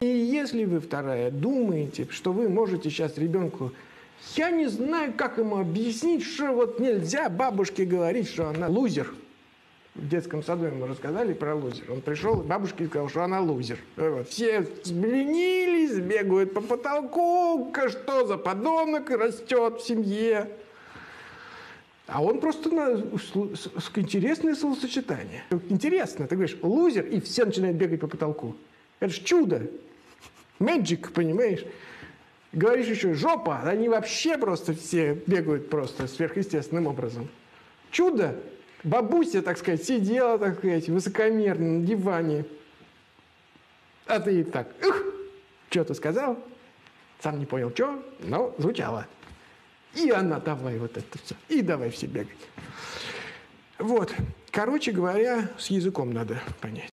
И если вы, вторая, думаете, что вы можете сейчас ребенку я не знаю, как ему объяснить, что вот нельзя бабушке говорить, что она лузер. В детском саду ему рассказали про лузер. Он пришел, бабушке сказал, что она лузер. Вот. Все сбленились, бегают по потолку, что за подонок растет в семье. А он просто на, интересное словосочетание. Интересно, ты говоришь, лузер, и все начинают бегать по потолку. Это же чудо. Magic, понимаешь? Говоришь еще жопа, они вообще просто все бегают просто сверхъестественным образом. Чудо. Бабуся, так сказать, сидела, так сказать, высокомерно на диване. А ты так, ух, что-то сказал, сам не понял, что, но звучало. И она давай вот это все, и давай все бегать. Вот, короче говоря, с языком надо понять.